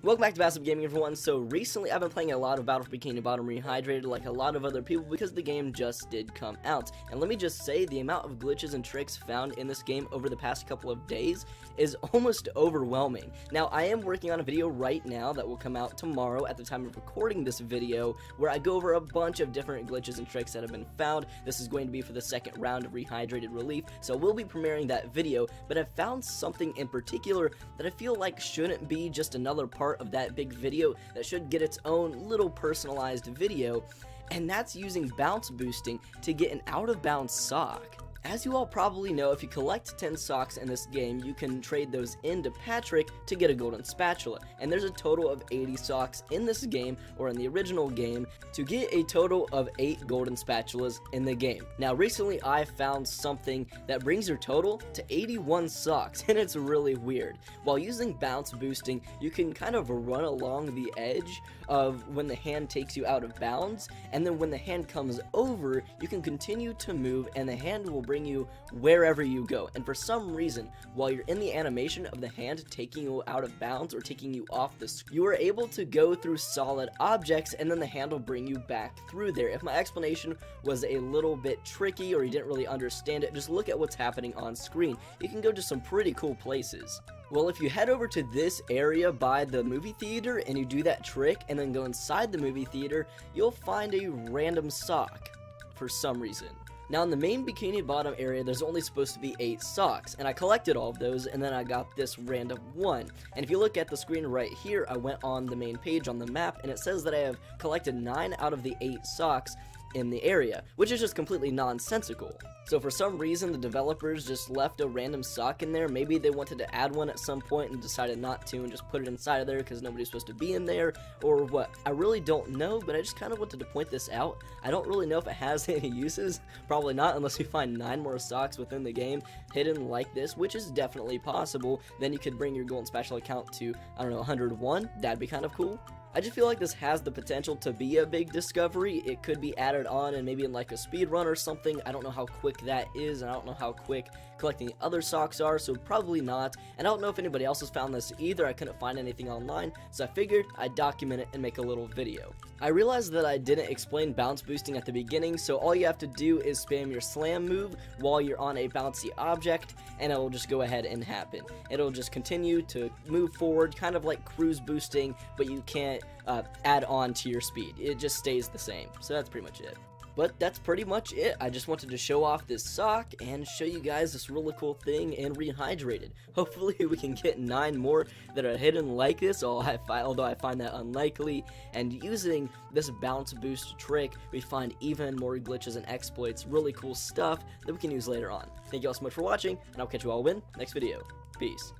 Welcome back to Bassub Gaming everyone. So recently I've been playing a lot of Battle for Bikini Bottom Rehydrated like a lot of other people because the game just did come out. And let me just say the amount of glitches and tricks found in this game over the past couple of days is almost overwhelming. Now I am working on a video right now that will come out tomorrow at the time of recording this video where I go over a bunch of different glitches and tricks that have been found. This is going to be for the second round of Rehydrated Relief so we'll be premiering that video but I've found something in particular that I feel like shouldn't be just another part part of that big video that should get its own little personalized video, and that's using bounce boosting to get an out of bounds sock. As you all probably know, if you collect 10 socks in this game, you can trade those into Patrick to get a golden spatula. And there's a total of 80 socks in this game, or in the original game, to get a total of 8 golden spatulas in the game. Now, recently I found something that brings your total to 81 socks, and it's really weird. While using bounce boosting, you can kind of run along the edge of when the hand takes you out of bounds, and then when the hand comes over, you can continue to move, and the hand will bring you wherever you go. And for some reason, while you're in the animation of the hand taking you out of bounds or taking you off the screen, you are able to go through solid objects and then the hand will bring you back through there. If my explanation was a little bit tricky or you didn't really understand it, just look at what's happening on screen. You can go to some pretty cool places. Well, if you head over to this area by the movie theater and you do that trick and then go inside the movie theater, you'll find a random sock for some reason. Now in the main Bikini Bottom area, there's only supposed to be 8 socks, and I collected all of those, and then I got this random one. And if you look at the screen right here, I went on the main page on the map, and it says that I have collected 9 out of the 8 socks, in the area, which is just completely nonsensical. So for some reason, the developers just left a random sock in there. Maybe they wanted to add one at some point and decided not to and just put it inside of there because nobody's supposed to be in there, or what. I really don't know, but I just kind of wanted to point this out. I don't really know if it has any uses. Probably not unless you find 9 more socks within the game hidden like this, which is definitely possible. Then you could bring your golden spatula count to, I don't know, 101. That'd be kind of cool. I just feel like this has the potential to be a big discovery. It could be added on and maybe in like a speed run or something. I don't know how quick that is, and I don't know how quick collecting other socks are, so probably not. And I don't know if anybody else has found this either. I couldn't find anything online, so I figured I'd document it and make a little video. I realized that I didn't explain bounce boosting at the beginning, so all you have to do is spam your slam move while you're on a bouncy object, and it'll just go ahead and happen. It'll just continue to move forward, kind of like cruise boosting, but you can't uh, add on to your speed. It just stays the same. So that's pretty much it. But that's pretty much it. I just wanted to show off this sock and show you guys this really cool thing and rehydrated. Hopefully we can get 9 more that are hidden like this, although I find that unlikely. And using this bounce boost trick, we find even more glitches and exploits, really cool stuff that we can use later on. Thank you all so much for watching, and I'll catch you all in next video. Peace.